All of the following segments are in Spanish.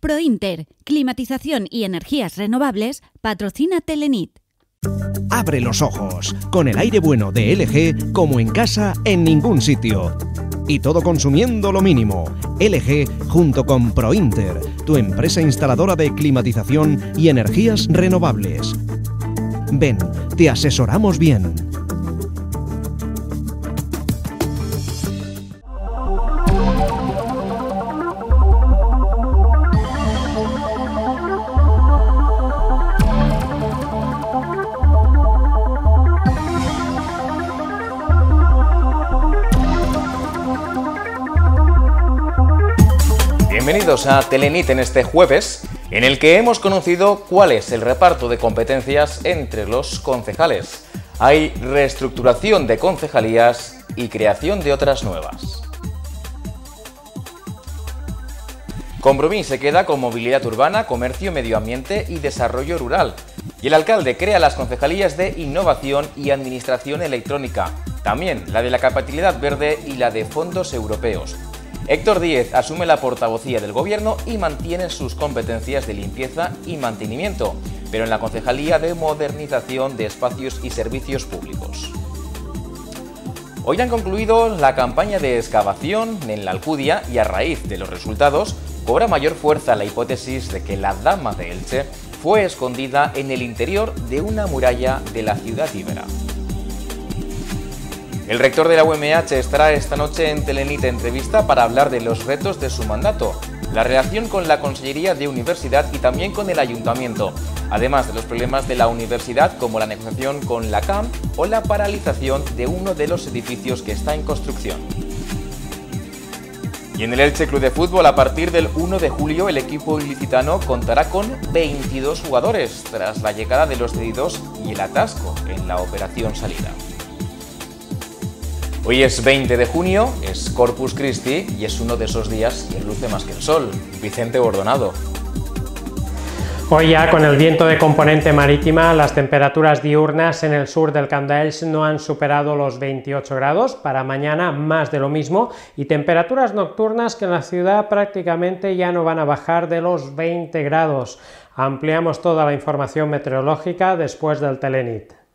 Prointer, climatización y energías renovables, patrocina Telenit. Abre los ojos, con el aire bueno de LG como en casa en ningún sitio. Y todo consumiendo lo mínimo. LG junto con Prointer, tu empresa instaladora de climatización y energías renovables. Ven, te asesoramos bien. A Telenit en este jueves, en el que hemos conocido cuál es el reparto de competencias entre los concejales. Hay reestructuración de concejalías y creación de otras nuevas. Compromís se queda con movilidad urbana, comercio, medio ambiente y desarrollo rural. Y el alcalde crea las concejalías de innovación y administración electrónica, también la de la capitalidad verde y la de fondos europeos. Héctor Díez asume la portavocía del Gobierno y mantiene sus competencias de limpieza y mantenimiento, pero en la Concejalía de Modernización de Espacios y Servicios Públicos. Hoy han concluido la campaña de excavación en la Alcudia y a raíz de los resultados cobra mayor fuerza la hipótesis de que la Dama de Elche fue escondida en el interior de una muralla de la ciudad ibera. El rector de la UMH estará esta noche en Telenita Entrevista para hablar de los retos de su mandato, la relación con la Consellería de Universidad y también con el Ayuntamiento, además de los problemas de la universidad como la negociación con la CAM o la paralización de uno de los edificios que está en construcción. Y en el Elche Club de Fútbol, a partir del 1 de julio, el equipo ilicitano contará con 22 jugadores tras la llegada de los cedidos y el atasco en la operación salida. Hoy es 20 de junio, es Corpus Christi y es uno de esos días que luce más que el sol. Vicente Bordonado. Hoy ya con el viento de componente marítima, las temperaturas diurnas en el sur del Candaels no han superado los 28 grados, para mañana más de lo mismo, y temperaturas nocturnas que en la ciudad prácticamente ya no van a bajar de los 20 grados. Ampliamos toda la información meteorológica después del Telenit.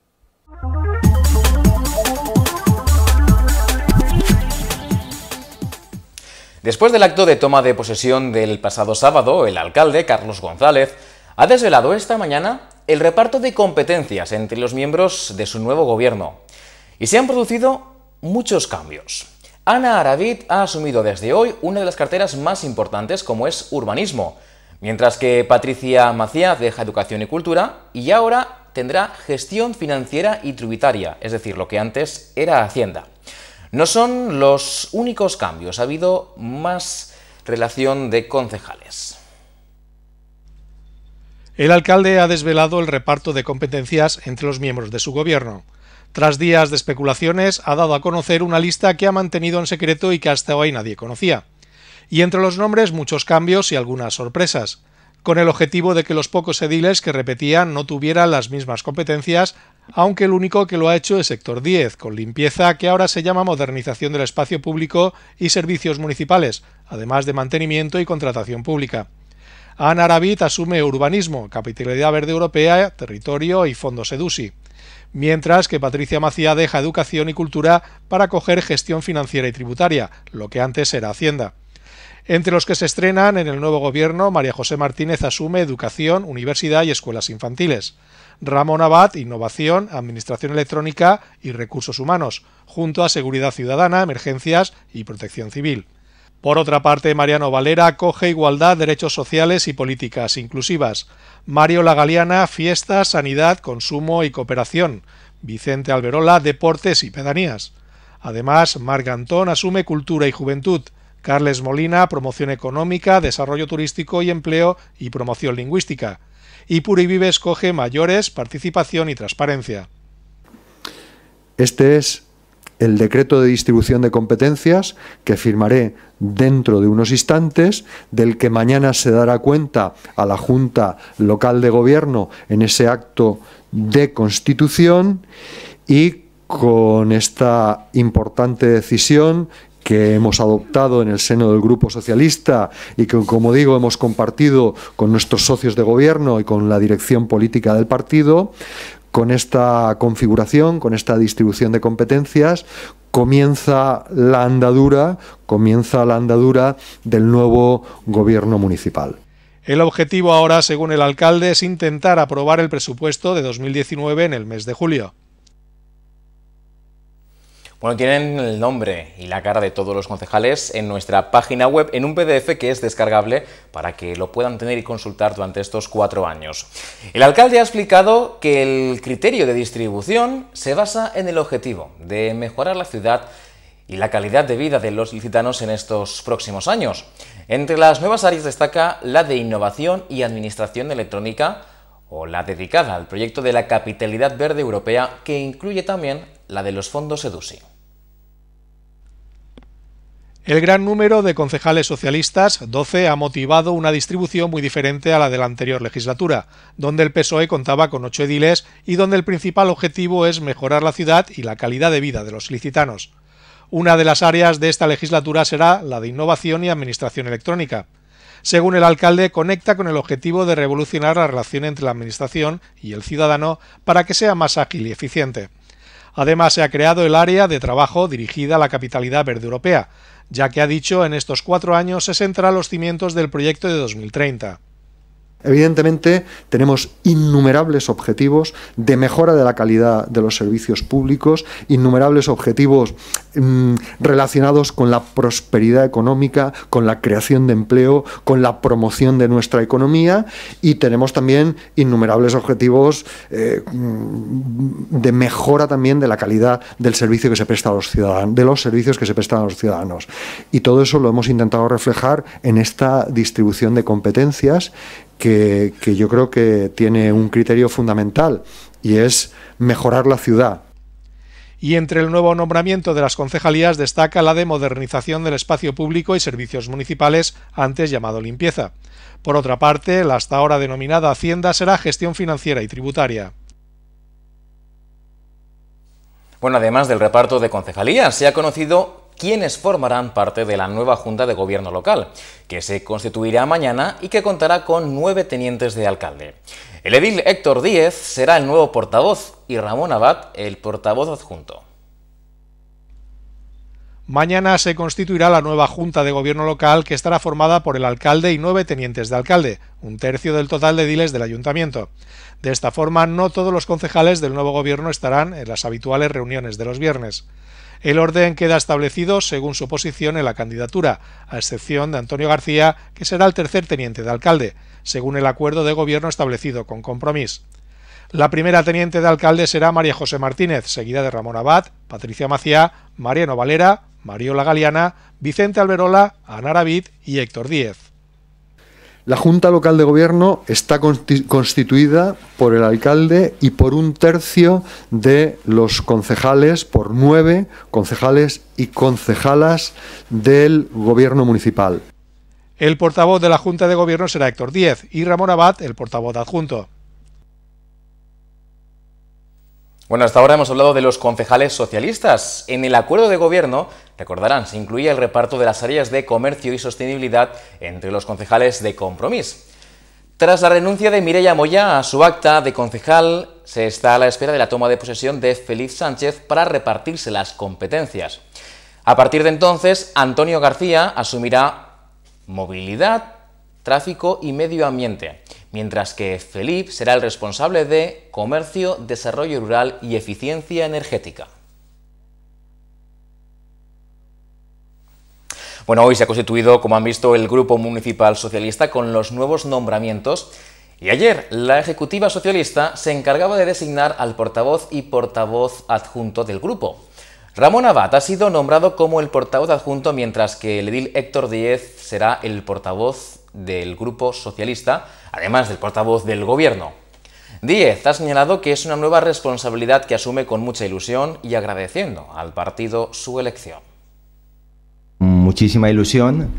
Después del acto de toma de posesión del pasado sábado, el alcalde, Carlos González, ha desvelado esta mañana el reparto de competencias entre los miembros de su nuevo gobierno. Y se han producido muchos cambios. Ana Aravid ha asumido desde hoy una de las carteras más importantes como es urbanismo, mientras que Patricia Macías deja educación y cultura y ahora tendrá gestión financiera y tributaria, es decir, lo que antes era Hacienda. No son los únicos cambios, ha habido más relación de concejales. El alcalde ha desvelado el reparto de competencias entre los miembros de su gobierno. Tras días de especulaciones, ha dado a conocer una lista que ha mantenido en secreto y que hasta hoy nadie conocía. Y entre los nombres muchos cambios y algunas sorpresas con el objetivo de que los pocos ediles que repetían no tuvieran las mismas competencias, aunque el único que lo ha hecho es Sector 10, con limpieza que ahora se llama modernización del espacio público y servicios municipales, además de mantenimiento y contratación pública. Ana Arabit asume urbanismo, capitalidad verde europea, territorio y fondos EDUSI, mientras que Patricia Macía deja educación y cultura para coger gestión financiera y tributaria, lo que antes era Hacienda. Entre los que se estrenan en el nuevo gobierno, María José Martínez asume Educación, Universidad y Escuelas Infantiles. Ramón Abad, Innovación, Administración Electrónica y Recursos Humanos, junto a Seguridad Ciudadana, Emergencias y Protección Civil. Por otra parte, Mariano Valera coge Igualdad, Derechos Sociales y Políticas Inclusivas. Mario Lagaliana, Fiestas, Sanidad, Consumo y Cooperación. Vicente Alberola, Deportes y Pedanías. Además, Marc Antón asume Cultura y Juventud. Carles Molina, promoción económica, desarrollo turístico y empleo y promoción lingüística. Y Purivive escoge mayores, participación y transparencia. Este es el decreto de distribución de competencias que firmaré dentro de unos instantes, del que mañana se dará cuenta a la Junta Local de Gobierno en ese acto de constitución y con esta importante decisión que hemos adoptado en el seno del Grupo Socialista y que, como digo, hemos compartido con nuestros socios de gobierno y con la dirección política del partido, con esta configuración, con esta distribución de competencias, comienza la andadura, comienza la andadura del nuevo gobierno municipal. El objetivo ahora, según el alcalde, es intentar aprobar el presupuesto de 2019 en el mes de julio. Bueno, tienen el nombre y la cara de todos los concejales en nuestra página web en un PDF que es descargable para que lo puedan tener y consultar durante estos cuatro años. El alcalde ha explicado que el criterio de distribución se basa en el objetivo de mejorar la ciudad y la calidad de vida de los licitanos en estos próximos años. Entre las nuevas áreas destaca la de innovación y administración electrónica o la dedicada al proyecto de la capitalidad verde europea que incluye también la de los fondos EDUSI. El gran número de concejales socialistas, 12, ha motivado una distribución muy diferente a la de la anterior legislatura, donde el PSOE contaba con ocho ediles y donde el principal objetivo es mejorar la ciudad y la calidad de vida de los licitanos. Una de las áreas de esta legislatura será la de innovación y administración electrónica. Según el alcalde, conecta con el objetivo de revolucionar la relación entre la Administración y el ciudadano para que sea más ágil y eficiente. Además, se ha creado el área de trabajo dirigida a la capitalidad verde europea, ya que ha dicho en estos cuatro años se centra los cimientos del proyecto de 2030. Evidentemente, tenemos innumerables objetivos de mejora de la calidad de los servicios públicos, innumerables objetivos mm, relacionados con la prosperidad económica, con la creación de empleo, con la promoción de nuestra economía y tenemos también innumerables objetivos eh, mm, de mejora también de la calidad del servicio que se presta a los ciudadanos, de los servicios que se prestan a los ciudadanos. Y todo eso lo hemos intentado reflejar en esta distribución de competencias que, yo creo que tiene un criterio fundamental y es mejorar la ciudad, y entre el nuevo nombramiento de las concejalías destaca la de modernización del espacio público y servicios municipales, antes llamado limpieza. Por otra parte, la hasta ahora denominada Hacienda será gestión financiera y tributaria. Bueno, además del reparto de concejalías, se ha conocido quienes formarán parte de la nueva Junta de Gobierno local, que se constituirá mañana y que contará con nueve tenientes de alcalde. El edil Héctor Díez será el nuevo portavoz y Ramón Abad el portavoz adjunto. Mañana se constituirá la nueva Junta de Gobierno local que estará formada por el alcalde y nueve tenientes de alcalde, un tercio del total de ediles del ayuntamiento. De esta forma, no todos los concejales del nuevo gobierno estarán en las habituales reuniones de los viernes. El orden queda establecido según su posición en la candidatura, a excepción de Antonio García, que será el tercer teniente de alcalde, según el acuerdo de gobierno establecido con Compromís. La primera teniente de alcalde será María José Martínez, seguida de Ramón Abad, Patricia Maciá, Mariano Valera, Mariola Galiana, Vicente Alberola, Ana Aravid y Héctor Díez. La Junta Local de Gobierno está constituida por el alcalde y por un tercio de los concejales, por nueve concejales y concejalas del Gobierno municipal. El portavoz de la Junta de Gobierno será Héctor Díez y Ramón Abad el portavoz adjunto. Bueno, hasta ahora hemos hablado de los concejales socialistas. En el acuerdo de gobierno, recordarán, se incluye el reparto de las áreas de comercio y sostenibilidad entre los concejales de Compromís. Tras la renuncia de Mireia Moya a su acta de concejal, se está a la espera de la toma de posesión de Feliz Sánchez para repartirse las competencias. A partir de entonces, Antonio García asumirá movilidad, tráfico y medio ambiente mientras que Felipe será el responsable de Comercio, Desarrollo Rural y Eficiencia Energética. Bueno, hoy se ha constituido, como han visto, el Grupo Municipal Socialista con los nuevos nombramientos y ayer la Ejecutiva Socialista se encargaba de designar al portavoz y portavoz adjunto del grupo. Ramón Abad ha sido nombrado como el portavoz adjunto mientras que el edil Héctor Díez será el portavoz del Grupo Socialista, además del portavoz del Gobierno. Díez ha señalado que es una nueva responsabilidad que asume con mucha ilusión y agradeciendo al partido su elección. Muchísima ilusión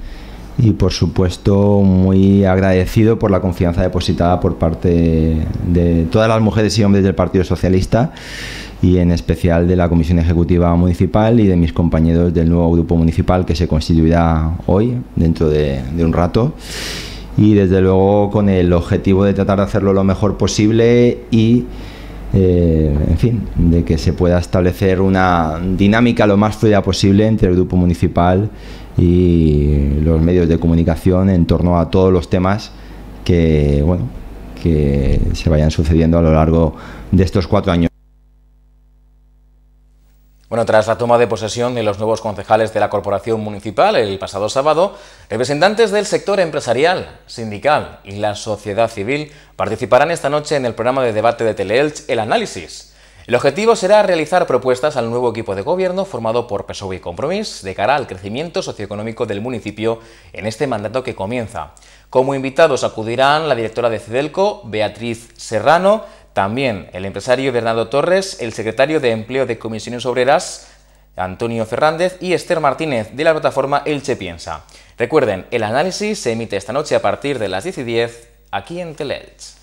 y por supuesto muy agradecido por la confianza depositada por parte de todas las mujeres y hombres del Partido Socialista y en especial de la Comisión Ejecutiva Municipal y de mis compañeros del nuevo grupo municipal que se constituirá hoy, dentro de, un rato. Y desde luego con el objetivo de tratar de hacerlo lo mejor posible y eh, en fin, de que se pueda establecer una dinámica lo más fluida posible entre el grupo municipal y los medios de comunicación en torno a todos los temas que, bueno, que se vayan sucediendo a lo largo de estos cuatro años. Bueno, tras la toma de posesión de los nuevos concejales de la Corporación Municipal el pasado sábado, representantes del sector empresarial, sindical y la sociedad civil participarán esta noche en el programa de debate de Teleelch El Análisis. El objetivo será realizar propuestas al nuevo equipo de gobierno formado por PSOE y Compromís de cara al crecimiento socioeconómico del municipio en este mandato que comienza. Como invitados acudirán la directora de Cedelco, Beatriz Serrano, también el empresario Bernardo Torres, el secretario de Empleo de Comisiones Obreras, Antonio Fernández y Esther Martínez de la plataforma Elche Piensa. Recuerden, el análisis se emite esta noche a partir de las 10 y 10 aquí en Teleelch.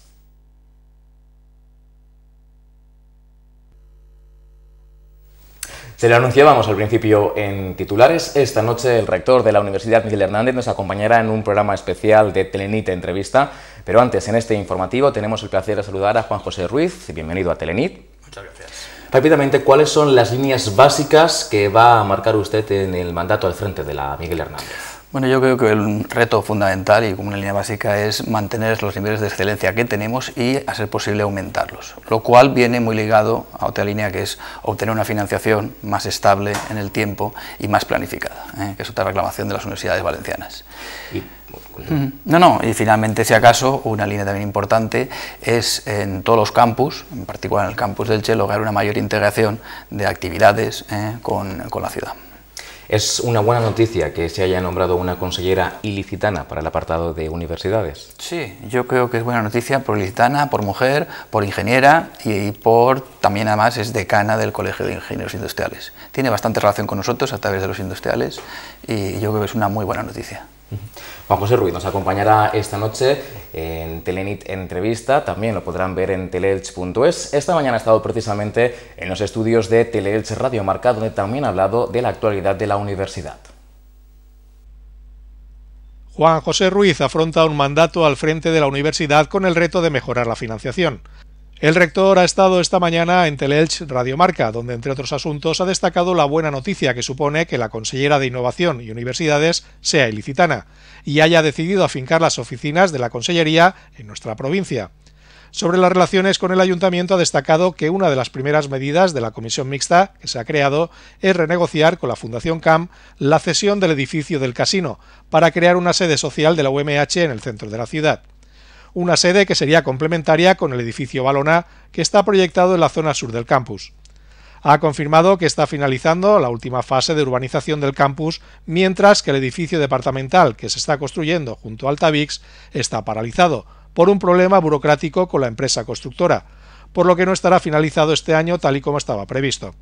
Se lo anunciábamos al principio en titulares. Esta noche el rector de la Universidad Miguel Hernández nos acompañará en un programa especial de Telenit Entrevista. Pero antes, en este informativo, tenemos el placer de saludar a Juan José Ruiz. Bienvenido a Telenit. Muchas gracias. Rápidamente, ¿cuáles son las líneas básicas que va a marcar usted en el mandato al frente de la Miguel Hernández? Bueno, yo creo que el reto fundamental y como una línea básica es mantener los niveles de excelencia que tenemos y, a ser posible, aumentarlos, lo cual viene muy ligado a otra línea que es obtener una financiación más estable en el tiempo y más planificada, ¿eh? que es otra reclamación de las universidades valencianas. No, no, y finalmente, si acaso, una línea también importante es en todos los campus, en particular en el campus del Che, lograr una mayor integración de actividades ¿eh? con la ciudad. Es una buena noticia que se haya nombrado una consellera ilicitana para el apartado de universidades. Sí, yo creo que es buena noticia por ilicitana, por mujer, por ingeniera y por también además es decana del Colegio de Ingenieros Industriales. Tiene bastante relación con nosotros a través de los industriales y yo creo que es una muy buena noticia. Juan José Ruiz nos acompañará esta noche en Telenit Entrevista, también lo podrán ver en teleelch.es. Esta mañana ha estado precisamente en los estudios de Teleelch Radio Marca, donde también ha hablado de la actualidad de la universidad. Juan José Ruiz afronta un mandato al frente de la universidad con el reto de mejorar la financiación. El rector ha estado esta mañana en Teleelch Radio Marca, donde entre otros asuntos ha destacado la buena noticia que supone que la consellera de Innovación y Universidades sea ilicitana y haya decidido afincar las oficinas de la consellería en nuestra provincia. Sobre las relaciones con el ayuntamiento ha destacado que una de las primeras medidas de la comisión mixta que se ha creado es renegociar con la Fundación CAM la cesión del edificio del casino para crear una sede social de la UMH en el centro de la ciudad una sede que sería complementaria con el edificio Balona que está proyectado en la zona sur del campus. Ha confirmado que está finalizando la última fase de urbanización del campus, mientras que el edificio departamental que se está construyendo junto a Altavix está paralizado por un problema burocrático con la empresa constructora, por lo que no estará finalizado este año tal y como estaba previsto.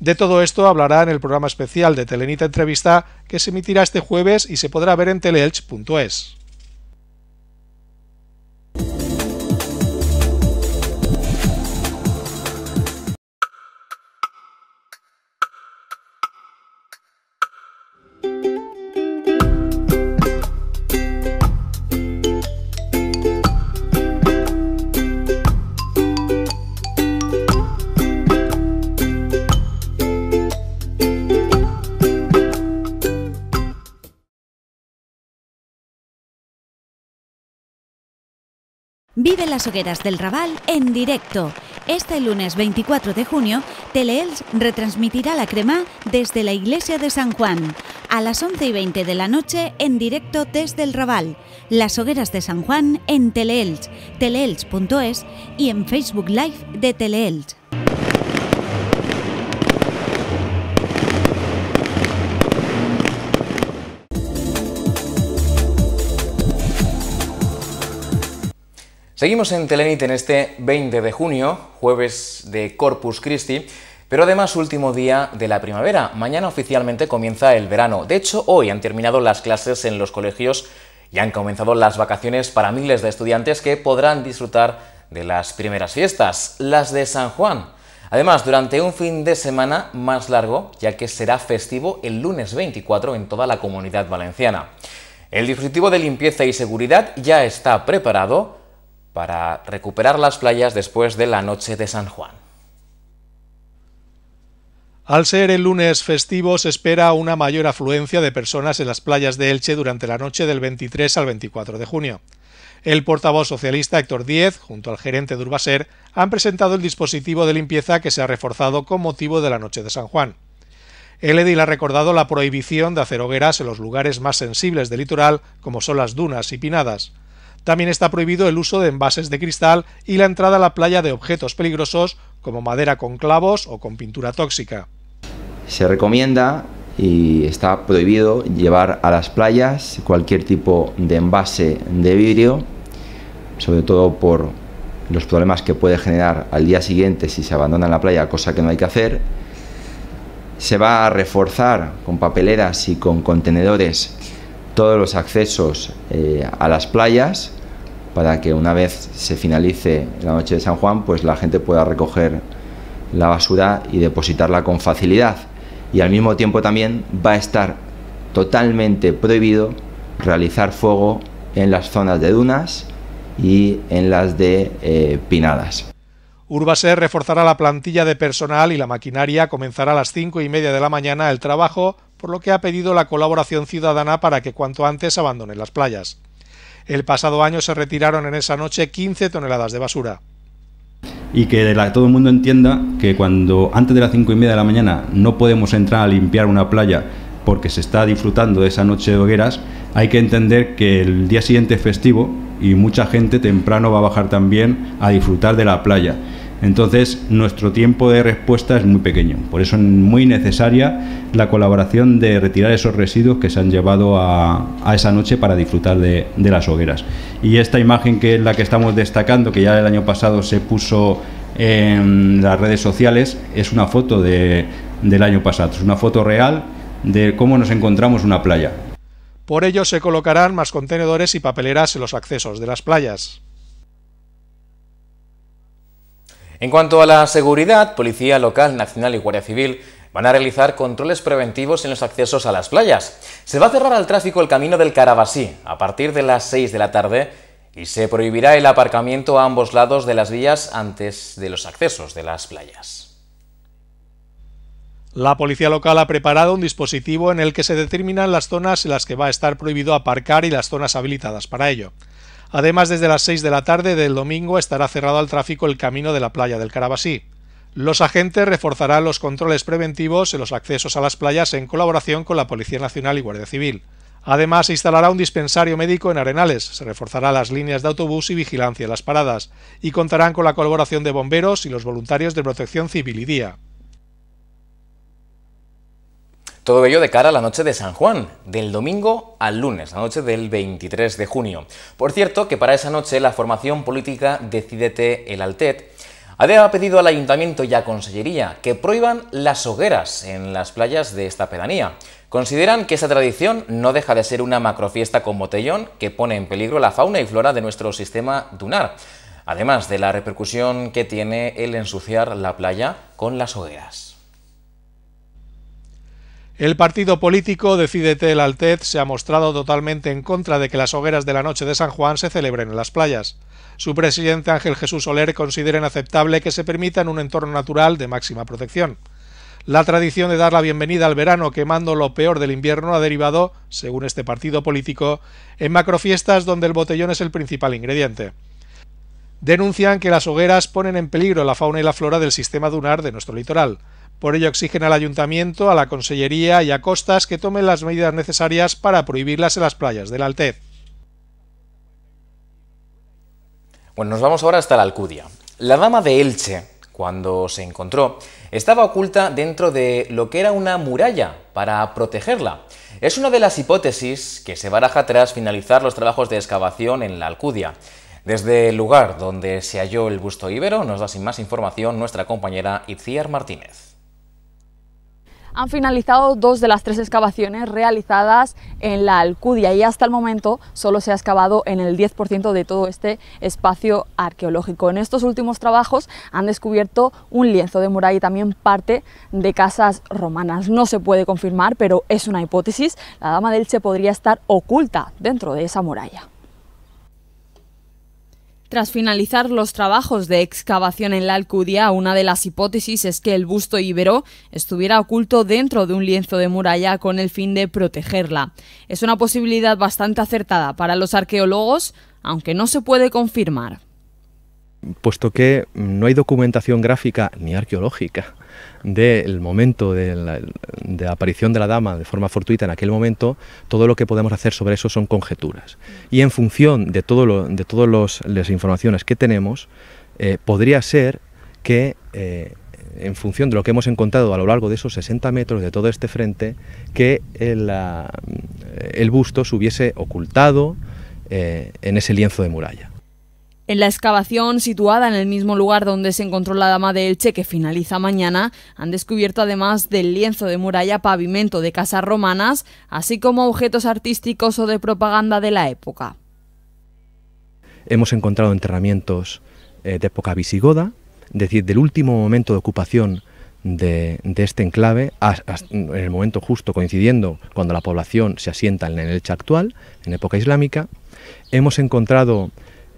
De todo esto hablará en el programa especial de Telenita Entrevista que se emitirá este jueves y se podrá ver en teleelch.es. Vive las hogueras del Raval en directo. Este lunes 24 de junio, Teleels retransmitirá la crema desde la iglesia de San Juan. A las 11 y 20 de la noche, en directo desde el Raval. Las hogueras de San Juan en Teleels, teleels.es y en Facebook Live de Teleels. Seguimos en Telenit en este 20 de junio, jueves de Corpus Christi, pero además último día de la primavera. Mañana oficialmente comienza el verano. De hecho, hoy han terminado las clases en los colegios y han comenzado las vacaciones para miles de estudiantes que podrán disfrutar de las primeras fiestas, las de San Juan. Además, durante un fin de semana más largo, ya que será festivo el lunes 24 en toda la comunidad valenciana. El dispositivo de limpieza y seguridad ya está preparado para recuperar las playas después de la noche de San Juan. Al ser el lunes festivo, se espera una mayor afluencia de personas en las playas de Elche durante la noche del 23 al 24 de junio. El portavoz socialista Héctor Díez, junto al gerente de Urbaser, han presentado el dispositivo de limpieza que se ha reforzado con motivo de la noche de San Juan. El edil ha recordado la prohibición de hacer hogueras en los lugares más sensibles del litoral, como son las dunas y pinadas. También está prohibido el uso de envases de cristal y la entrada a la playa de objetos peligrosos como madera con clavos o con pintura tóxica se recomienda y está prohibido llevar a las playas cualquier tipo de envase de vidrio, sobre todo por los problemas que puede generar al día siguiente si se abandona en la playa, cosa que no hay que hacer. Se va a reforzar con papeleras y con contenedores todos los accesos eh, a las playas para que una vez se finalice la noche de San Juan, pues la gente pueda recoger la basura y depositarla con facilidad y al mismo tiempo también va a estar totalmente prohibido realizar fuego en las zonas de dunas y en las de eh, pinadas. Urbaser reforzará la plantilla de personal y la maquinaria comenzará a las cinco y media de la mañana el trabajo, por lo que ha pedido la colaboración ciudadana para que cuanto antes abandonen las playas. El pasado año se retiraron en esa noche 15 toneladas de basura y que todo el mundo entienda que cuando antes de las cinco y media de la mañana no podemos entrar a limpiar una playa porque se está disfrutando de esa noche de hogueras, hay que entender que el día siguiente es festivo y mucha gente temprano va a bajar también a disfrutar de la playa. Entonces, nuestro tiempo de respuesta es muy pequeño. Por eso es muy necesaria la colaboración de retirar esos residuos que se han llevado a, esa noche para disfrutar de, las hogueras. Y esta imagen que es la que estamos destacando, que ya el año pasado se puso en las redes sociales, es una foto del año pasado. Es una foto real de cómo nos encontramos una playa. Por ello se colocarán más contenedores y papeleras en los accesos de las playas. En cuanto a la seguridad, Policía Local, Nacional y Guardia Civil van a realizar controles preventivos en los accesos a las playas. Se va a cerrar al tráfico el camino del Carabasí a partir de las 6 de la tarde y se prohibirá el aparcamiento a ambos lados de las vías antes de los accesos de las playas. La policía local ha preparado un dispositivo en el que se determinan las zonas en las que va a estar prohibido aparcar y las zonas habilitadas para ello. Además, desde las 6 de la tarde del domingo estará cerrado al tráfico el camino de la playa del Carabasí. Los agentes reforzarán los controles preventivos en los accesos a las playas en colaboración con la Policía Nacional y Guardia Civil. Además, se instalará un dispensario médico en Arenales, se reforzará las líneas de autobús y vigilancia en las paradas, y contarán con la colaboración de bomberos y los voluntarios de protección civil y día. Todo ello de cara a la noche de San Juan, del domingo al lunes, la noche del 23 de junio. Por cierto, que para esa noche la formación política Decídete el Altet ha pedido al Ayuntamiento y a Consellería que prohíban las hogueras en las playas de esta pedanía. Consideran que esa tradición no deja de ser una macrofiesta con botellón que pone en peligro la fauna y flora de nuestro sistema dunar, además de la repercusión que tiene el ensuciar la playa con las hogueras. El partido político Decídete el Altez se ha mostrado totalmente en contra de que las hogueras de la noche de San Juan se celebren en las playas. Su presidente Ángel Jesús Soler considera inaceptable que se permita en un entorno natural de máxima protección. La tradición de dar la bienvenida al verano quemando lo peor del invierno ha derivado, según este partido político, en macrofiestas donde el botellón es el principal ingrediente. Denuncian que las hogueras ponen en peligro la fauna y la flora del sistema dunar de nuestro litoral. Por ello exigen al ayuntamiento, a la consellería y a Costas que tomen las medidas necesarias para prohibirlas en las playas del Altez. Bueno, nos vamos ahora hasta la Alcudia. La dama de Elche, cuando se encontró, estaba oculta dentro de lo que era una muralla para protegerla. Es una de las hipótesis que se baraja tras finalizar los trabajos de excavación en la Alcudia. Desde el lugar donde se halló el busto íbero nos da sin más información nuestra compañera Itziar Martínez. Han finalizado dos de las tres excavaciones realizadas en la Alcudia y hasta el momento solo se ha excavado en el 10% de todo este espacio arqueológico. En estos últimos trabajos han descubierto un lienzo de muralla y también parte de casas romanas. No se puede confirmar, pero es una hipótesis. La Dama del Che podría estar oculta dentro de esa muralla. Tras finalizar los trabajos de excavación en la Alcudia, una de las hipótesis es que el busto íbero estuviera oculto dentro de un lienzo de muralla con el fin de protegerla. Es una posibilidad bastante acertada para los arqueólogos, aunque no se puede confirmar. Puesto que no hay documentación gráfica ni arqueológica del momento de la, aparición de la dama de forma fortuita en aquel momento, todo lo que podemos hacer sobre eso son conjeturas. Y en función de, todo de todas las informaciones que tenemos, eh, podría ser que, eh, en función de lo que hemos encontrado a lo largo de esos 60 metros de todo este frente, que el, el busto se hubiese ocultado eh, en ese lienzo de muralla. En la excavación situada en el mismo lugar donde se encontró la dama de Elche, que finaliza mañana, han descubierto además del lienzo de muralla pavimento de casas romanas, así como objetos artísticos o de propaganda de la época. Hemos encontrado enterramientos eh, de época visigoda, es decir, del último momento de ocupación de, este enclave, en el momento justo coincidiendo cuando la población se asienta en el Elche actual, en época islámica. Hemos encontrado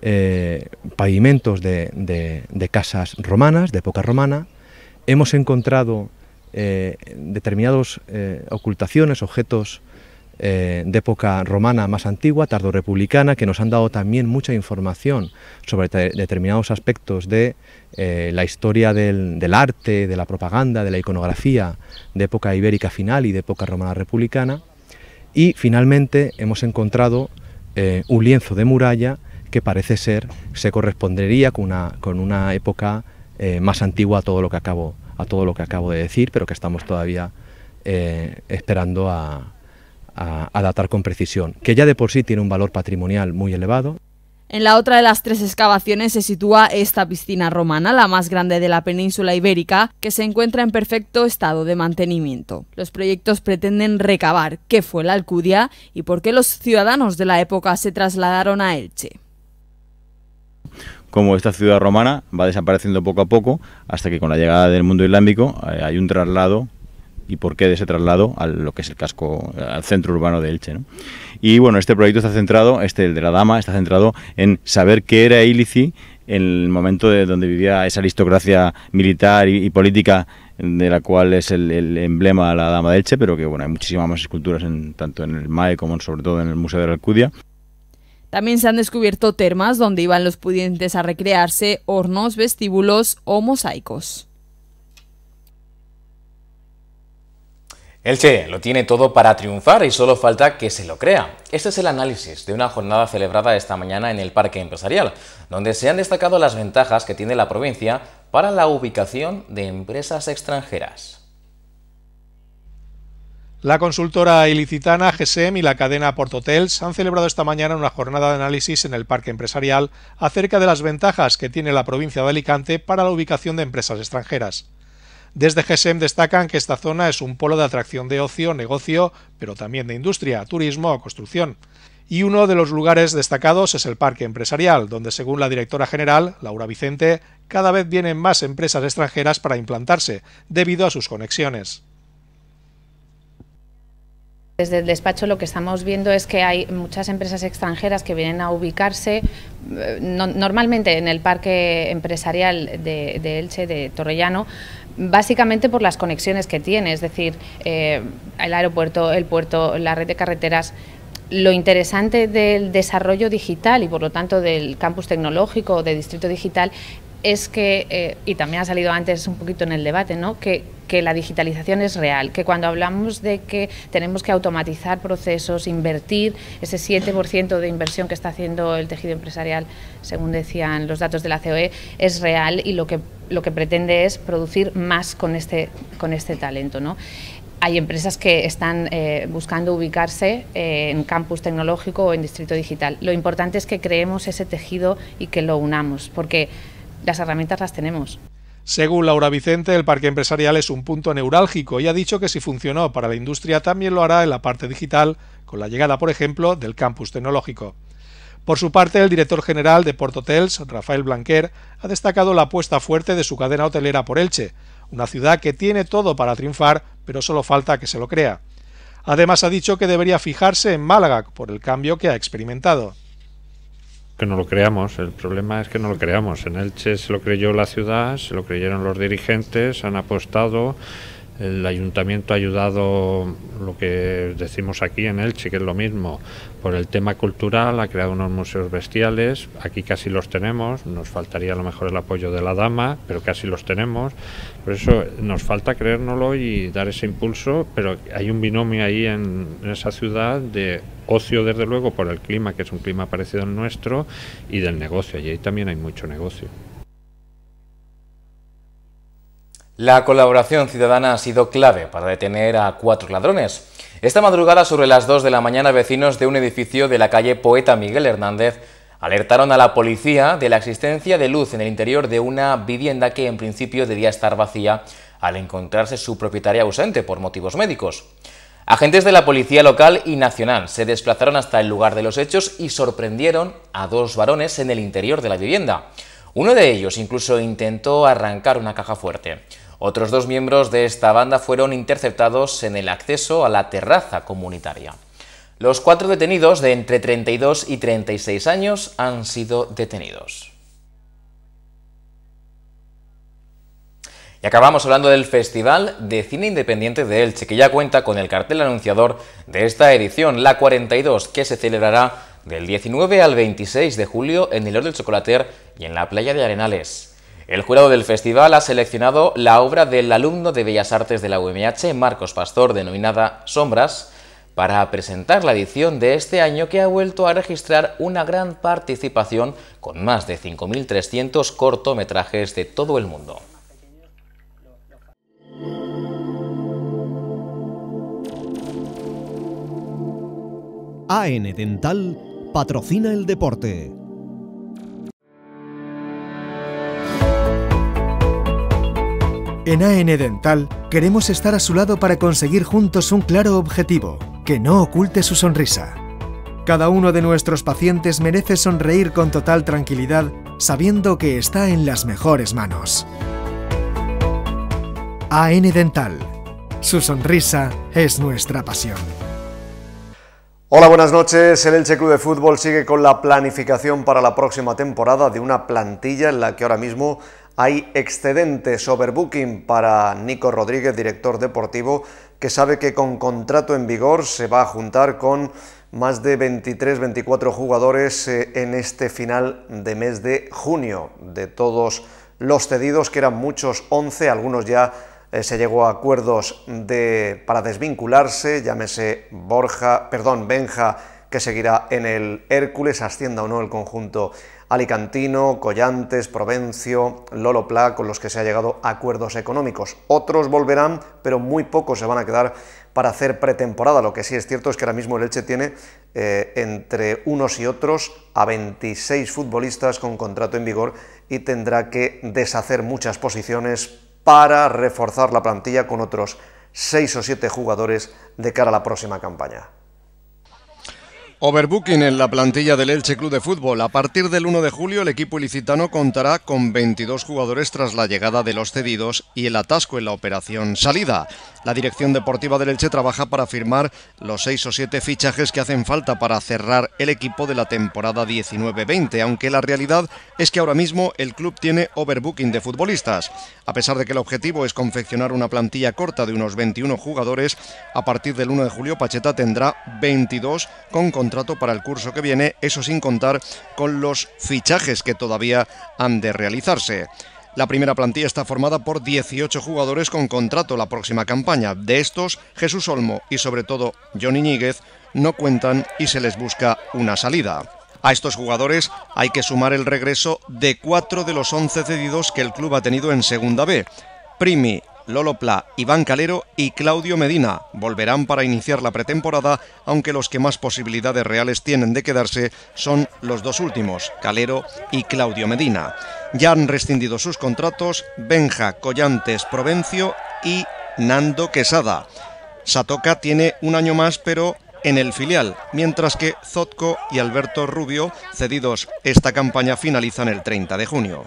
eh, pavimentos de, casas romanas, de época romana. Hemos encontrado eh, determinadas eh, ocultaciones, objetos de época romana más antigua, tardo-republicana, que nos han dado también mucha información sobre determinados aspectos de la historia del, arte, de la propaganda, de la iconografía de época ibérica final y de época romana republicana. Y finalmente hemos encontrado un lienzo de muralla que parece ser se correspondería con una, con una época eh, más antigua a todo lo que acabo a todo lo que acabo de decir, pero que estamos todavía eh, esperando a, a datar con precisión, que ya de por sí tiene un valor patrimonial muy elevado. En la otra de las tres excavaciones se sitúa esta piscina romana, la más grande de la península ibérica, que se encuentra en perfecto estado de mantenimiento. Los proyectos pretenden recabar qué fue la Alcudia y por qué los ciudadanos de la época se trasladaron a Elche como esta ciudad romana va desapareciendo poco a poco hasta que con la llegada del mundo islámico eh, hay un traslado y por qué de ese traslado a lo que es el casco, al centro urbano de Elche. Y bueno, este proyecto está centrado, este el de la dama, está centrado en saber qué era Ilici en el momento de donde vivía esa aristocracia militar y, política de la cual es el, emblema la dama de Elche, pero que bueno, hay muchísimas más esculturas en, tanto en el MAE como sobre todo en el Museo de la Alcudia. También se han descubierto termas donde iban los pudientes a recrearse, hornos, vestíbulos o mosaicos. Elche lo tiene todo para triunfar y solo falta que se lo crea. Este es el análisis de una jornada celebrada esta mañana en el Parque Empresarial, donde se han destacado las ventajas que tiene la provincia para la ubicación de empresas extranjeras. La consultora ilicitana GESEM y la cadena Portotels han celebrado esta mañana una jornada de análisis en el parque empresarial acerca de las ventajas que tiene la provincia de Alicante para la ubicación de empresas extranjeras. Desde GESEM destacan que esta zona es un polo de atracción de ocio, negocio, pero también de industria, turismo o construcción. Y uno de los lugares destacados es el parque empresarial, donde según la directora general, Laura Vicente, cada vez vienen más empresas extranjeras para implantarse, debido a sus conexiones. Desde el despacho lo que estamos viendo es que hay muchas empresas extranjeras que vienen a ubicarse eh, normalmente en el parque empresarial de, Elche, de Torrellano, básicamente por las conexiones que tiene, es decir, eh, el aeropuerto, el puerto, la red de carreteras. Lo interesante del desarrollo digital y por lo tanto del campus tecnológico de distrito digital es que, eh, y también ha salido antes un poquito en el debate, ¿no? que, que la digitalización es real, que cuando hablamos de que tenemos que automatizar procesos, invertir ese 7% de inversión que está haciendo el tejido empresarial, según decían los datos de la COE, es real y lo que, lo que pretende es producir más con este, con este talento. ¿no? hay empresas que están eh, buscando ubicarse eh, en campus tecnológico o en distrito digital. Lo importante es que creemos ese tejido y que lo unamos, porque las herramientas las tenemos. Según Laura Vicente, el parque empresarial es un punto neurálgico y ha dicho que si funcionó para la industria también lo hará en la parte digital, con la llegada, por ejemplo, del campus tecnológico. Por su parte, el director general de Port Hotels, Rafael Blanquer, ha destacado la apuesta fuerte de su cadena hotelera por Elche, una ciudad que tiene todo para triunfar, pero solo falta que se lo crea. Además ha dicho que debería fijarse en Málaga por el cambio que ha experimentado. Que no lo creamos, el problema es que no lo creamos. En Elche se lo creyó la ciudad, se lo creyeron los dirigentes, han apostado el ayuntamiento ha ayudado, lo que decimos aquí en Elche, que es lo mismo, por el tema cultural, ha creado unos museos bestiales, aquí casi los tenemos, nos faltaría a lo mejor el apoyo de la dama, pero casi los tenemos, por eso nos falta creérnoslo y dar ese impulso, pero hay un binomio ahí en, en esa ciudad de ocio desde luego por el clima, que es un clima parecido al nuestro, y del negocio, y ahí también hay mucho negocio. La colaboración ciudadana ha sido clave para detener a cuatro ladrones. Esta madrugada, sobre las 2 de la mañana, vecinos de un edificio de la calle Poeta Miguel Hernández alertaron a la policía de la existencia de luz en el interior de una vivienda que en principio debía estar vacía al encontrarse su propietaria ausente por motivos médicos. Agentes de la policía local y nacional se desplazaron hasta el lugar de los hechos y sorprendieron a dos varones en el interior de la vivienda. Uno de ellos incluso intentó arrancar una caja fuerte. Otros dos miembros de esta banda fueron interceptados en el acceso a la terraza comunitaria. Los cuatro detenidos de entre 32 y 36 años han sido detenidos. Y acabamos hablando del Festival de Cine Independiente de Elche, que ya cuenta con el cartel anunciador de esta edición, la 42, que se celebrará del 19 al 26 de julio en el Oro del Chocolater y en la playa de Arenales. El jurado del festival ha seleccionado la obra del alumno de Bellas Artes de la UMH, Marcos Pastor, denominada Sombras, para presentar la edición de este año que ha vuelto a registrar una gran participación con más de 5.300 cortometrajes de todo el mundo. AN Dental patrocina el deporte. En AN Dental queremos estar a su lado para conseguir juntos un claro objetivo, que no oculte su sonrisa. Cada uno de nuestros pacientes merece sonreír con total tranquilidad sabiendo que está en las mejores manos. AN Dental. Su sonrisa es nuestra pasión. Hola, buenas noches. El Elche Club de Fútbol sigue con la planificación para la próxima temporada de una plantilla en la que ahora mismo hay excedentes overbooking para Nico Rodríguez, director deportivo, que sabe que con contrato en vigor se va a juntar con más de 23-24 jugadores eh, en este final de mes de junio. De todos los cedidos, que eran muchos, 11, algunos ya eh, se llegó a acuerdos de, para desvincularse, llámese Borja, perdón, Benja, que seguirá en el Hércules, ascienda o no el conjunto Alicantino, Collantes, Provencio, Lolo Pla, con los que se ha llegado a acuerdos económicos. Otros volverán, pero muy pocos se van a quedar para hacer pretemporada. Lo que sí es cierto es que ahora mismo el Elche tiene eh, entre unos y otros a 26 futbolistas con contrato en vigor y tendrá que deshacer muchas posiciones para reforzar la plantilla con otros 6 o 7 jugadores de cara a la próxima campaña. Overbooking en la plantilla del Elche Club de Fútbol. A partir del 1 de julio el equipo ilicitano contará con 22 jugadores tras la llegada de los cedidos y el atasco en la operación salida. La dirección deportiva del Elche trabaja para firmar los 6 o 7 fichajes que hacen falta para cerrar el equipo de la temporada 19-20, aunque la realidad es que ahora mismo el club tiene overbooking de futbolistas. A pesar de que el objetivo es confeccionar una plantilla corta de unos 21 jugadores, a partir del 1 de julio Pacheta tendrá 22 con contrato para el curso que viene, eso sin contar con los fichajes que todavía han de realizarse. La primera plantilla está formada por 18 jugadores con contrato la próxima campaña. De estos, Jesús Olmo y sobre todo Johnny Ñíguez no cuentan y se les busca una salida. A estos jugadores hay que sumar el regreso de cuatro de los once cedidos que el club ha tenido en Segunda B. Primi, Lolo Pla, Iván Calero y Claudio Medina volverán para iniciar la pretemporada, aunque los que más posibilidades reales tienen de quedarse son los dos últimos, Calero y Claudio Medina. Ya han rescindido sus contratos Benja, Collantes, Provencio y Nando Quesada. Satoca tiene un año más, pero en el filial, mientras que Zotko y Alberto Rubio, cedidos esta campaña, finalizan el 30 de junio.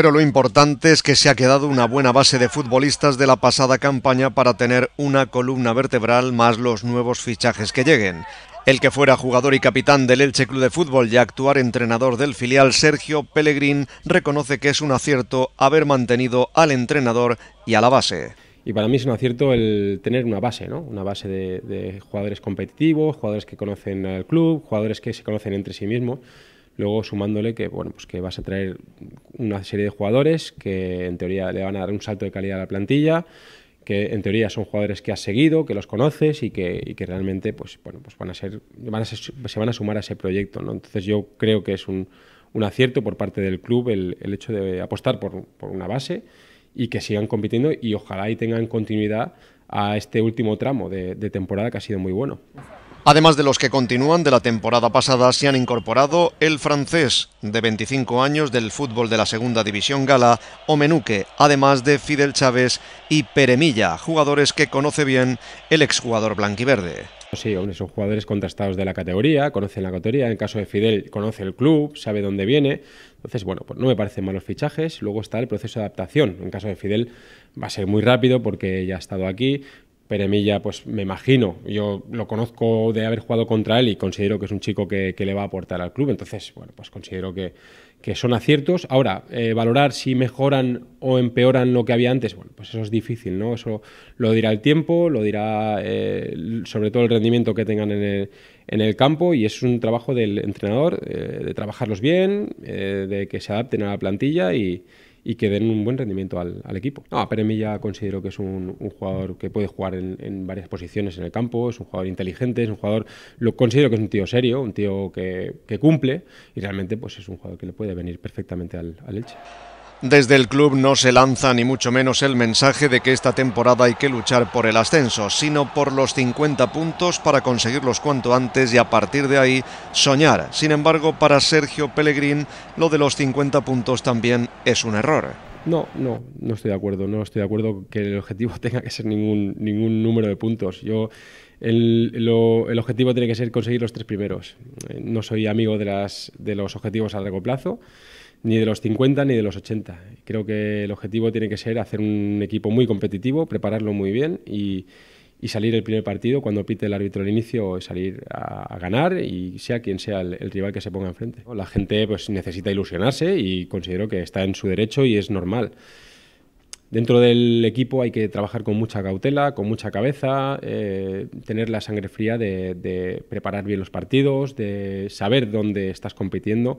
Pero lo importante es que se ha quedado una buena base de futbolistas de la pasada campaña para tener una columna vertebral más los nuevos fichajes que lleguen. El que fuera jugador y capitán del Elche Club de Fútbol y actuar entrenador del filial Sergio Pellegrín reconoce que es un acierto haber mantenido al entrenador y a la base. Y para mí es un acierto el tener una base, ¿no? Una base de, de jugadores competitivos, jugadores que conocen al club, jugadores que se conocen entre sí mismos Luego sumándole que bueno, pues que vas a traer una serie de jugadores que en teoría le van a dar un salto de calidad a la plantilla, que en teoría son jugadores que has seguido, que los conoces y que, y que realmente pues, bueno, pues van a ser, van a se van a sumar a ese proyecto. ¿no? Entonces yo creo que es un, un acierto por parte del club el, el hecho de apostar por, por, una base y que sigan compitiendo y ojalá y tengan continuidad a este último tramo de, de temporada que ha sido muy bueno. Además de los que continúan de la temporada pasada, se han incorporado el francés de 25 años del fútbol de la segunda división gala, Omenuque, además de Fidel Chávez y Peremilla, jugadores que conoce bien el exjugador blanquiverde. Sí, son jugadores contrastados de la categoría, conocen la categoría. En caso de Fidel, conoce el club, sabe dónde viene. Entonces, bueno, pues no me parecen malos fichajes. Luego está el proceso de adaptación. En el caso de Fidel, va a ser muy rápido porque ya ha estado aquí. Peremilla, pues me imagino, yo lo conozco de haber jugado contra él y considero que es un chico que, le va a aportar al club, entonces, bueno, pues considero que, son aciertos. Ahora, eh, valorar si mejoran o empeoran lo que había antes, bueno, pues eso es difícil, ¿no? Eso lo dirá el tiempo, lo dirá eh, sobre todo el rendimiento que tengan en el, campo y es un trabajo del entrenador, eh, de trabajarlos bien, de que se adapten a la plantilla y y que den un buen rendimiento al, al equipo. No, Peremilla considero que es un, un jugador que puede jugar en, en, varias posiciones en el campo, es un jugador inteligente, es un jugador, lo considero que es un tío serio, un tío que, que cumple y realmente pues es un jugador que le puede venir perfectamente al, al Elche. Desde el club no se lanza ni mucho menos el mensaje de que esta temporada hay que luchar por el ascenso, sino por los 50 puntos para conseguirlos cuanto antes y a partir de ahí soñar. Sin embargo, para Sergio Pellegrín, lo de los 50 puntos también es un error. No, no, no estoy de acuerdo. No estoy de acuerdo que el objetivo tenga que ser ningún, ningún número de puntos. Yo, el, lo, el objetivo tiene que ser conseguir los tres primeros. No soy amigo de, las, de los objetivos a largo plazo ni de los 50 ni de los 80. Creo que el objetivo tiene que ser hacer un equipo muy competitivo, prepararlo muy bien y, y salir el primer partido cuando pite el árbitro al inicio, salir a, a ganar y sea quien sea el, el, rival que se ponga enfrente. La gente pues necesita ilusionarse y considero que está en su derecho y es normal. Dentro del equipo hay que trabajar con mucha cautela, con mucha cabeza, eh, tener la sangre fría de, de preparar bien los partidos, de saber dónde estás compitiendo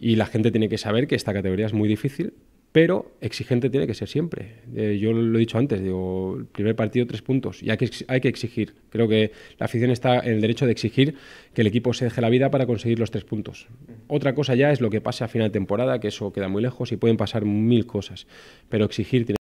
y la gente tiene que saber que esta categoría es muy difícil, pero exigente tiene que ser siempre. Eh, yo lo he dicho antes, digo, el primer partido tres puntos y hay que, hay que exigir. Creo que la afición está en el derecho de exigir que el equipo se deje la vida para conseguir los tres puntos. Otra cosa ya es lo que pase a final de temporada, que eso queda muy lejos y pueden pasar mil cosas, pero exigir tiene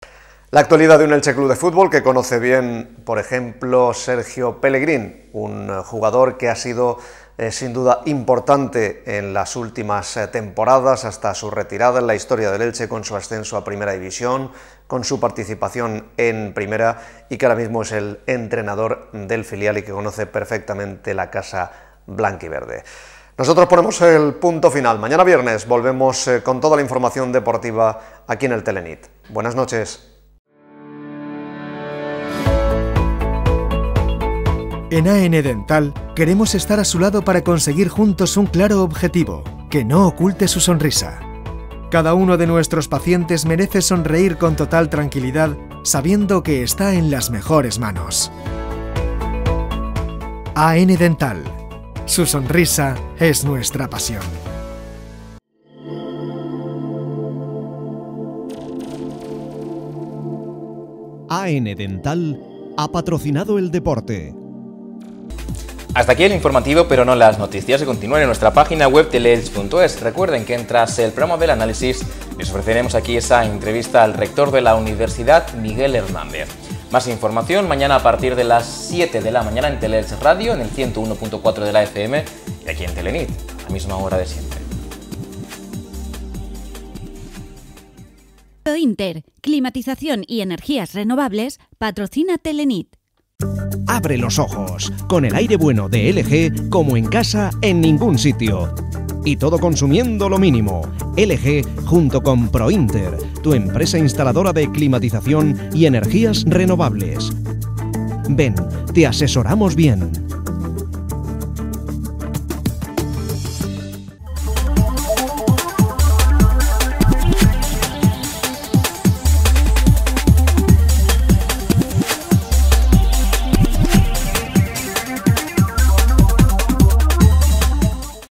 la actualidad de un Elche Club de Fútbol que conoce bien, por ejemplo, Sergio Pellegrín, un jugador que ha sido eh, sin duda importante en las últimas eh, temporadas hasta su retirada en la historia del Elche con su ascenso a Primera División, con su participación en Primera y que ahora mismo es el entrenador del filial y que conoce perfectamente la casa blanquiverde. Nosotros ponemos el punto final. Mañana viernes volvemos eh, con toda la información deportiva aquí en el Telenit. Buenas noches. En AN Dental queremos estar a su lado para conseguir juntos un claro objetivo, que no oculte su sonrisa. Cada uno de nuestros pacientes merece sonreír con total tranquilidad sabiendo que está en las mejores manos. AN Dental. Su sonrisa es nuestra pasión. AN Dental ha patrocinado el deporte. Hasta aquí el informativo, pero no las noticias que continúan en nuestra página web teleelch.es. Recuerden que tras el programa del análisis les ofreceremos aquí esa entrevista al rector de la Universidad, Miguel Hernández. Más información mañana a partir de las 7 de la mañana en Teleelch Radio, en el 101.4 de la FM y aquí en Telenit, a la misma hora de siempre. Inter, climatización y energías renovables, patrocina Telenit. Abre los ojos, con el aire bueno de LG como en casa en ningún sitio. Y todo consumiendo lo mínimo. LG junto con ProInter, tu empresa instaladora de climatización y energías renovables. Ven, te asesoramos bien.